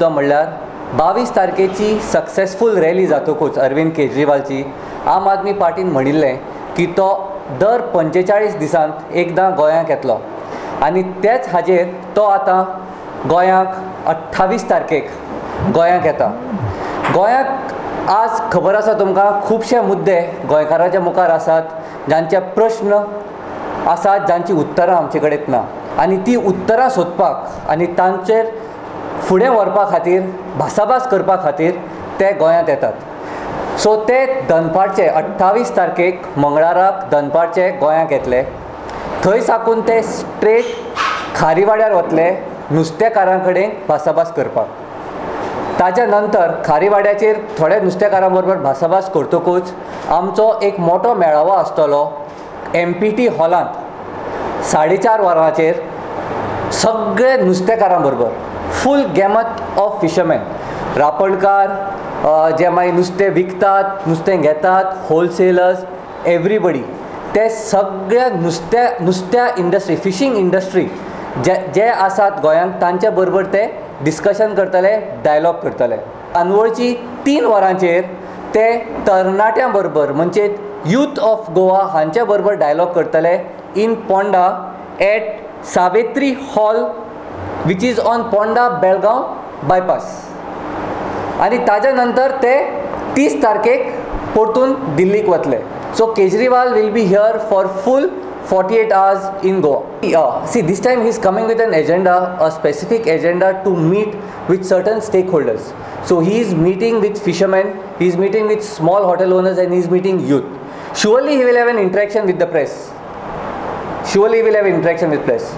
तो म्हणल्यार बावीस तारखेची सक्सेसफूल रॅली जातकूच अरविंद केजरीवालची. आम आदमी पार्टीन म्हणिल्लें की तो दर पंचेचाळीस दिसांत एकदां गोंयांत येतलो. आनी तेच हाजेर तो आतां गोंयांक अठ्ठावीस तारखेक गोंयांत येता. गोंयांक आज खबर आसा तुमकां खुबशे मुद्दे गोंयकारांच्या मुखार आसात जांचे प्रश्न आसात जांची उत्तरां आमचे कडेन ना. आनी ती उत्तरां सोदपाक आनी तांचेर फुडें व्हरपा खातीर भासाभास करपा खातीर ते गोंयांत येतात. सो ते दनपारचे अठ्ठावीस तारखेक मंगळाराक दनपारचे गोंयांत येतले. थंय साकून ते स्ट्रेट खारीवाड्यार वतले नुस्तेकारां कडेन भासाभास करपाक. ताच्या नंतर खारीवाड्याचेर थोड्या नुस्तेकारां बरोबर भासाभास करतकूच आमचो एक मोठो मेळावो आसतलो एम पी टी हॉलांत. साडे चार वरांचेर सगळे नुस्तेकारां बरोबर. फूल गॅमत ऑफ फिशरमॅन रापणकार जे मागीर नुस्तें विकतात नुस्तें घेतात होलसेलर्स एवरीबडी ते सगळ्या नुस्त्या नुस्त्या इंडस्ट्री फिशींग इंडस्ट्री जे जे आसात गोंयांत तांचे बरोबर ते डिस्कशन करतले डायलॉग करतले. अनवळची तीन वरांचेर ते तरणाट्यां बरोबर म्हणजे यूथ ऑफ गोवा हांच्या बरोबर डायलॉग करतले in Ponda at Savitri hall Which is on Ponda Belgaum bypass आनी ताच्या नंतर ते तीस तारखेक परतून दिल्लीक वतले so Kejriwal will be here for full 48 hours in Goa. Uh, see, this time he's coming with an agenda, a specific agenda to meet with certain stakeholders. So he is meeting with fishermen, he is meeting with small hotel owners, and he is meeting youth. Surely he will have an interaction with the press. Surely he will have interaction with press.